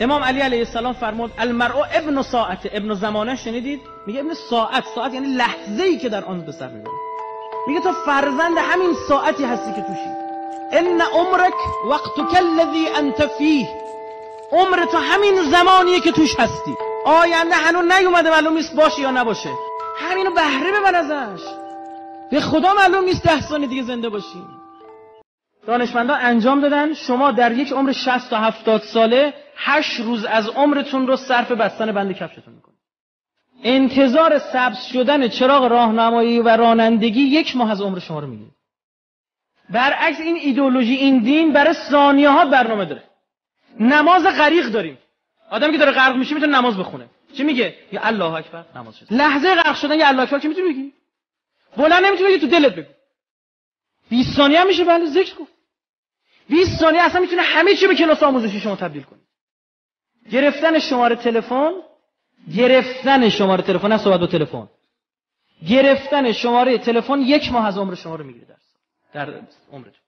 امام علی علیه السلام فرمود المرء ابن ساعت ابن زمانه شنیدید؟ میگه ابن ساعت. ساعت یعنی لحظه ای که در آن به سر می‌بره. میگه تو فرزند همین ساعتی هستی که توشی. ان عمرک وقتک الذی انت فیه. عمر تو همین زمانیه که توش هستی. آینده هنوز نیومده معلوم نیست باشه یا نباشه. همینو بهره ببر ازش. به خدا معلوم نیست ده سال دیگه زنده باشی. دانشمندان انجام دادن. شما در یک عمر 60 تا 70 ساله 8 روز از عمرتون رو صرف بستن بند کفشتون می‌کنید. انتظار سبز شدن چراغ راهنمایی و رانندگی یک ماه از عمر شما رو می‌گیره. برعکس این ایدولوژی این دین برای ثانیه ها برنامه داره. نماز غریق داریم. آدمی که داره غرق میشه می‌تونه نماز بخونه. چی میگه؟ یا الله اکبر. نماز شد لحظه غرق شدن یا الله اکبر چی می‌تونی بگی؟ بلند نمی‌تونی بگی تو دلت بگو. 20 ثانیه هم میشه بله ذکر کن. 20 ثانیه اصلا می‌تونه همه چی به کلاس آموزشی شما تبدیل کنه. گرفتن شماره تلفن گرفتن شماره تلفن نه صحبت با تلفن. گرفتن شماره تلفن یک ماه از عمر شما رو می‌گیره در در عمرتون.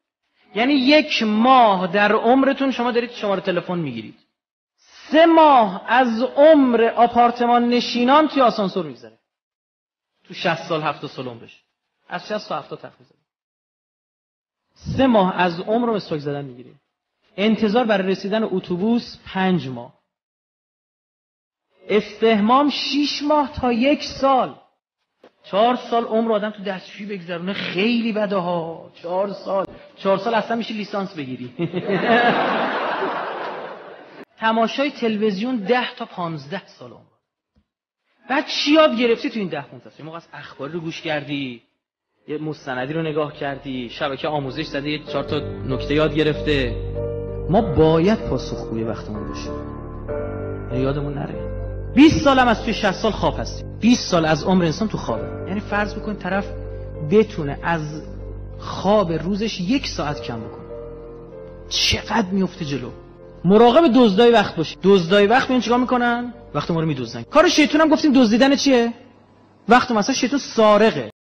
یعنی یک ماه در عمرتون شما دارید شماره تلفن می‌گیرید. سه ماه از عمر آپارتمان نشینان توی آسانسور میگذره. تو 60 سال 70 سال عمرش. از 60 تا 70 تخفیف زده سه ماه از عمر رو استاک زدن می‌گیره انتظار برای رسیدن اتوبوس پنج ماه. استهمام شیش ماه تا یک سال. چهار سال عمر آدم تو دستشویی بگذرونه. خیلی بده ها. چهار سال. چهار سال اصلا میشه لیسانس بگیری. تماشای تلویزیون ده تا پانزده سال عمر. بعد چی یاد گرفتی تو این ده پونزده سال؟ موقع از اخبار رو گوش کردی؟ یه مستندی رو نگاه کردی شبکه آموزش زده یه چهار تا نکته یاد گرفته. ما باید پاسخگوی وقتمون باشیم یادمون نره. 20 سال هم از توی 60 سال خواب هستی 20 سال از عمر انسان تو خوابه. یعنی فرض بکن طرف بتونه از خواب روزش یک ساعت کم بکنه. چقدر میفته جلو؟ مراقب دزدای وقت باشی. دزدای وقت میان چیکار می‌کنن؟ وقت ما رو میدزدن. کار شیطون هم گفتیم دزدیدن چیه؟ وقت مثلا شیطون سارقه.